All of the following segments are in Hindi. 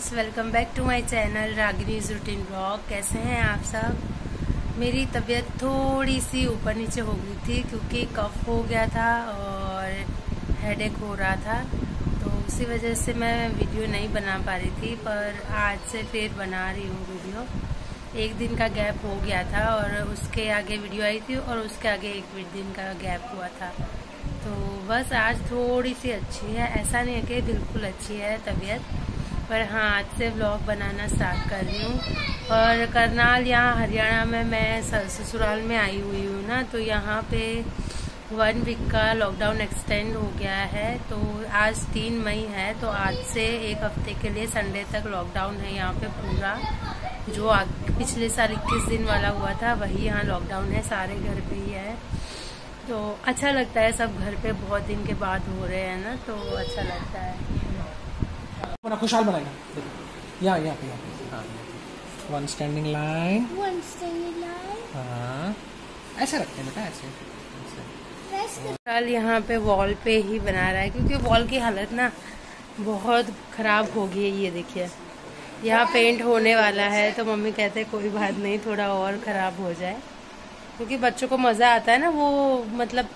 Friends welcome back to my channel Ragini's routine blog कैसे हैं आप सब? मेरी तबीयत थोड़ी सी ऊपर नीचे हो गई थी क्योंकि कफ हो गया था और हेडेक हो रहा था। तो उसी वजह से मैं वीडियो नहीं बना पा रही थी, पर आज से फिर बना रही हूँ वीडियो एक दिन का गैप हो गया था और उसके आगे वीडियो आई थी और उसके आगे एक दिन का गैप हुआ था। तो बस आज थोड़ी सी अच्छी है। ऐसा नहीं है कि बिल्कुल अच्छी है तबीयत पर हाँ आज से व्लॉग बनाना स्टार्ट कर रही हूँ। और करनाल यहाँ हरियाणा में मैं ससुराल में आई हुई हूँ ना तो यहाँ पे वन वीक का लॉकडाउन एक्सटेंड हो गया है। तो आज तीन मई है तो आज से एक हफ़्ते के लिए संडे तक लॉकडाउन है यहाँ पे पूरा। जो पिछले साल इक्कीस दिन वाला हुआ था, वही यहाँ लॉकडाउन है, सारे घर पे ही है। तो अच्छा लगता है, सब घर पे बहुत दिन के बाद हो रहे हैं ना तो अच्छा लगता है। बना खुशहाल बनाएगा। देखो। यहाँ यहाँ पे यहाँ पे। One standing line One standing line. हाँ। ऐसे रखते हैं बेटा ऐसे। ऐसे। कल यहाँ पे वॉल पे ही बना रहा है क्योंकि वॉल की हालत ना बहुत खराब हो गई है ये देखिए। यहाँ पेंट होने वाला है तो मम्मी कहते हैं कोई बात नहीं थोड़ा और खराब हो जाए। क्योंकि बच्चों को मज़ा आता है ना वो मतलब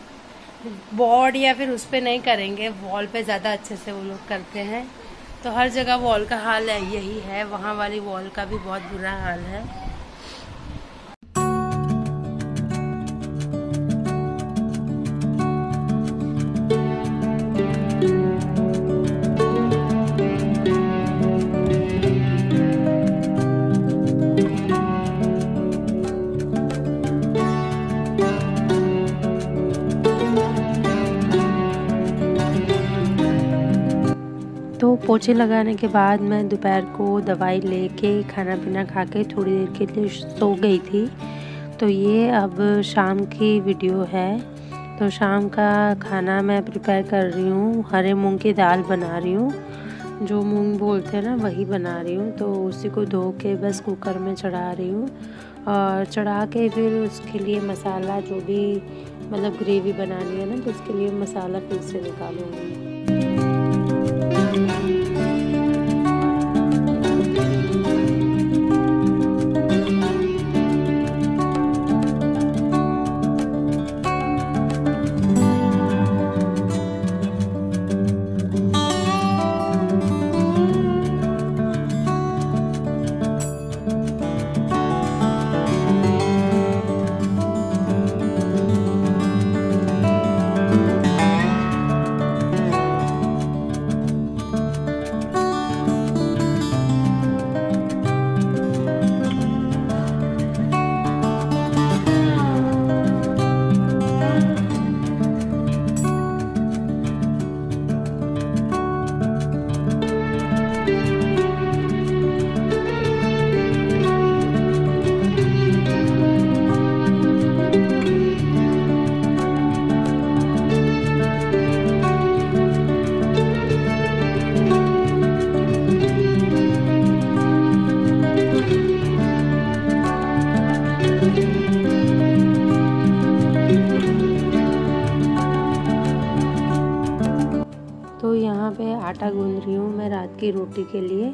बोर्ड या फिर उस पर नहीं करेंगे वॉल पे ज़्यादा अच्छे से वो लोग करते हैं। तो हर जगह वॉल का हाल है यही है, वहाँ वाली वॉल का भी बहुत बुरा हाल है। पोछे लगाने के बाद मैं दोपहर को दवाई लेके खाना पीना खा के थोड़ी देर के लिए सो गई थी। तो ये अब शाम की वीडियो है। तो शाम का खाना मैं प्रिपेयर कर रही हूँ, हरे मूंग की दाल बना रही हूँ। जो मूंग बोलते हैं ना, वही बना रही हूँ। तो उसी को धो के बस कुकर में चढ़ा रही हूँ। और चढ़ा के फिर उसके लिए मसाला जो भी मतलब ग्रेवी बनानी है ना तो उसके लिए मसाला फिर से निकालूँगी। यहाँ पे आटा गूंद रही हूँ मैं रात की रोटी के लिए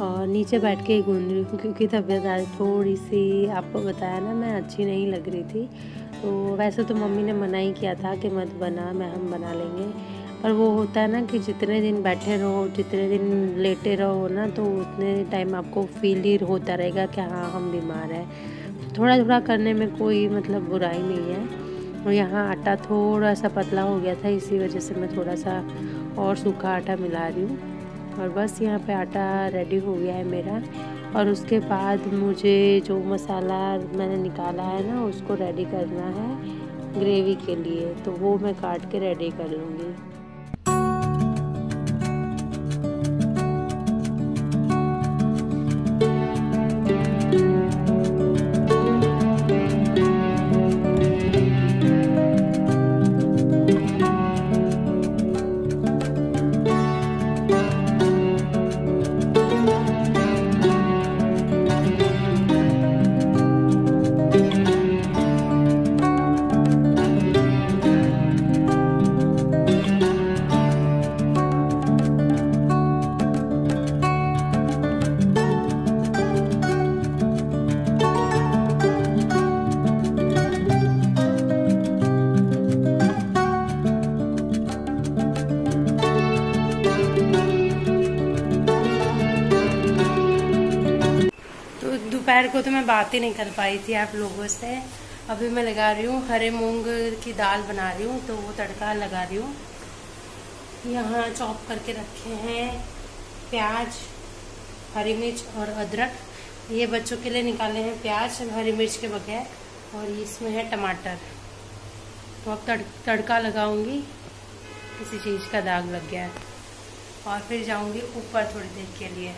और नीचे बैठ के ही गूंद रही हूँ, क्योंकि तबीयत आज थोड़ी सी, आपको बताया ना मैं अच्छी नहीं लग रही थी। तो वैसे तो मम्मी ने मना ही किया था कि मत बना, मैं, हम बना लेंगे। पर वो होता है ना कि जितने दिन बैठे रहो, जितने दिन लेटे रहो ना तो उतने टाइम आपको फील ही होता रहेगा कि हाँ हम बीमार हैं। थोड़ा थोड़ा करने में कोई मतलब बुराई नहीं है। और यहाँ आटा थोड़ा सा पतला हो गया था, इसी वजह से मैं थोड़ा सा और सूखा आटा मिला रही हूँ। और बस यहाँ पे आटा रेडी हो गया है मेरा। और उसके बाद मुझे जो मसाला मैंने निकाला है ना, उसको रेडी करना है ग्रेवी के लिए। तो वो मैं काट के रेडी कर लूँगी। दोपहर को तो मैं बात ही नहीं कर पाई थी आप लोगों से। अभी मैं लगा रही हूँ हरे मूंग की दाल बना रही हूँ तो वो तड़का लगा रही हूँ। यहाँ चॉप करके रखे हैं प्याज हरी मिर्च और अदरक। ये बच्चों के लिए निकाले हैं प्याज हरी मिर्च के बगैर। और इसमें है टमाटर। तो अब तड़, तड़का लगाऊँगी। किसी चीज़ का दाग लग गया है। और फिर जाऊँगी ऊपर थोड़ी देर के लिए।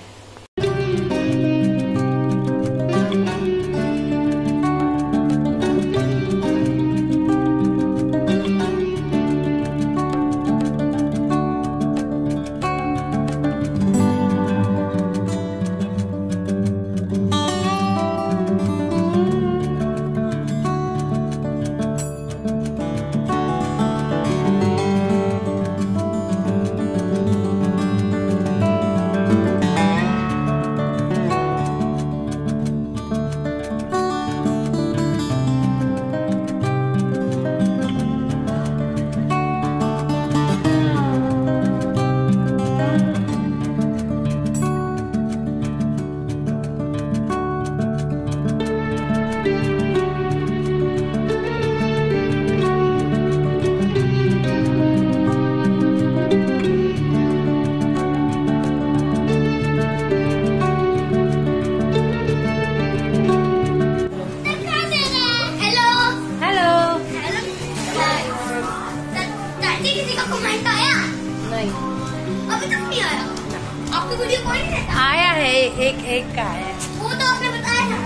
एक एक का है। वो तो आपने बताया था।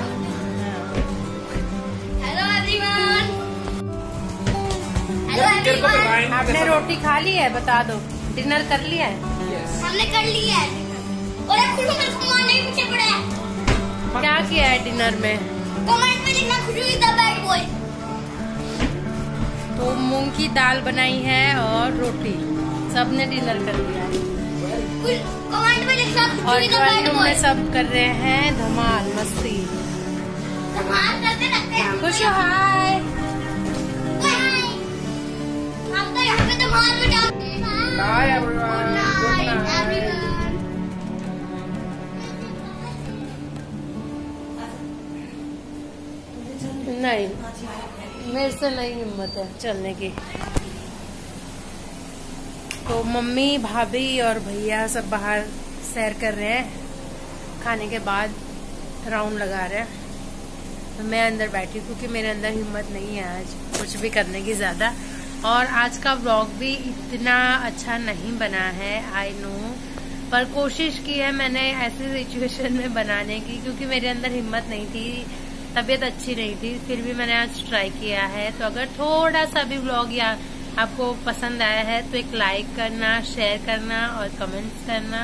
हेलो एवरीवन हेलो एवरीवन आपने रोटी खा ली है बता दो। डिनर कर लिया है? हमने कर लिया है। और अब खुशबू मेरे को मारने पीछे पड़ा। है क्या किया है डिनर में? कमेंट में लिखना इज़ द बैड बॉय तो मूंग की दाल बनाई है और रोटी। सबने डिनर कर लिया। है कमेंट में लिखना खुशबू और बॉय में सब कर रहे हैं धमाल मस्ती। धमाल करते रहते हैं। खुश हाय. हम तो यहाँ पे धमाल हैं। Good night, night. everyone. नहीं मेरे से नहीं हिम्मत है। चलने की। तो मम्मी, भाभी और भैया सब बाहर सैर कर रहे हैं। खाने के बाद राउंड लगा रहे हैं। तो मैं अंदर बैठी क्योंकि मेरे अंदर हिम्मत नहीं है आज कुछ भी करने की ज़्यादा। और आज का व्लॉग भी इतना अच्छा नहीं बना है आई नो पर कोशिश की है मैंने ऐसी सिचुएशन में बनाने की क्योंकि मेरे अंदर हिम्मत नहीं थी, तबीयत अच्छी नहीं थी, फिर भी मैंने आज ट्राई किया है। तो अगर थोड़ा सा भी व्लॉग या आपको पसंद आया है तो एक लाइक करना शेयर करना और कमेंट्स करना।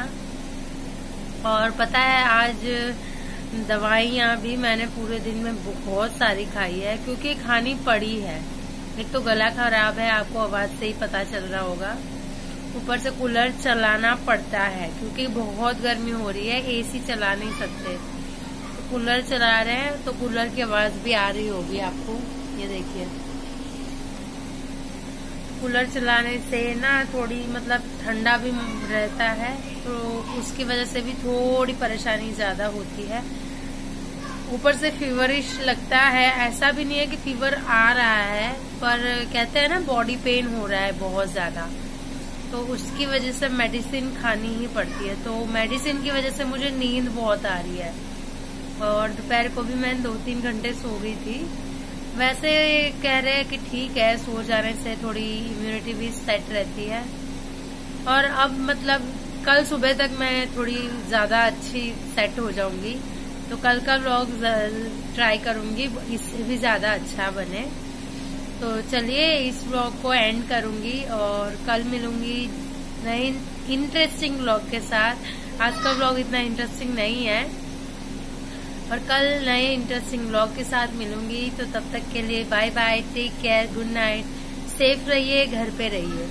और पता है, आज दवाइयाँ भी मैंने पूरे दिन में बहुत सारी खाई है, क्योंकि खानी पड़ी है। एक तो गला खराब है, आपको आवाज़ से ही पता चल रहा होगा। ऊपर से कूलर चलाना पड़ता है, क्योंकि बहुत गर्मी हो रही है एसी चला नहीं सकते। तो कूलर चला रहे हैं तो कूलर की आवाज़ भी आ रही होगी आपको। ये देखिए। कूलर चलाने से ना थोड़ी मतलब ठंडा भी रहता है तो उसकी वजह से भी थोड़ी परेशानी ज़्यादा होती है। ऊपर से फीवरिश लगता है, ऐसा भी नहीं है कि फीवर आ रहा है, पर कहते हैं ना, बॉडी पेन हो रहा है बहुत ज़्यादा। तो उसकी वजह से मेडिसिन खानी ही पड़ती है। तो मेडिसिन की वजह से मुझे नींद बहुत आ रही है। और दोपहर को भी मैं दो तीन घंटे सो गई थी। वैसे कह रहे हैं कि ठीक है, सो जाने से थोड़ी इम्यूनिटी भी सेट रहती है। और अब मतलब कल सुबह तक मैं थोड़ी ज़्यादा अच्छी सेट हो जाऊँगी। तो कल का व्लॉग ट्राई करूँगी, इससे भी ज़्यादा अच्छा बने। तो चलिए, इस व्लॉग को एंड करूँगी और कल मिलूँगी नए इंटरेस्टिंग व्लॉग के साथ। आज का व्लॉग इतना इंटरेस्टिंग नहीं है। और कल नए इंटरेस्टिंग ब्लॉग के साथ मिलूँगी तो तब तक के लिए bye bye take care good night safe रहिए, घर पे रहिए।